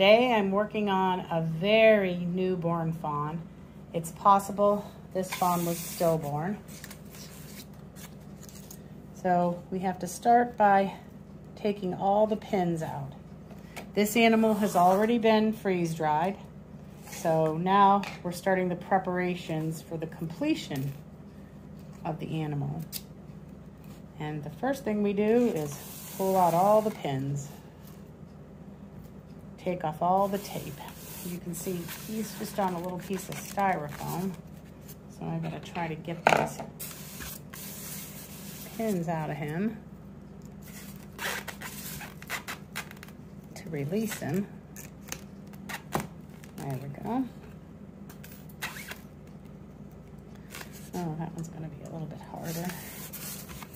Today I'm working on a very newborn fawn. It's possible this fawn was stillborn. So we have to start by taking all the pins out. This animal has already been freeze dried. So now we're starting the preparations for the completion of the animal. And the first thing we do is pull out all the pins take off all the tape. You can see he's just on a little piece of styrofoam. So I'm gonna try to get these pins out of him to release him. There we go. Oh, that one's gonna be a little bit harder.